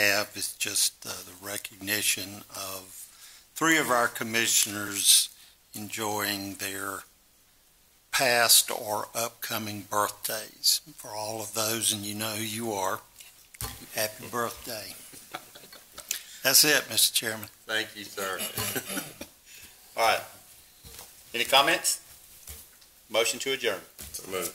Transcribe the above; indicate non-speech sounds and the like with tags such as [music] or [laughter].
have is just uh, the recognition of three of our commissioners enjoying their past or upcoming birthdays. For all of those, and you know who you are, happy birthday. That's it, Mr. Chairman. Thank you, sir. [laughs] All right. Any comments? Motion to adjourn. So moved.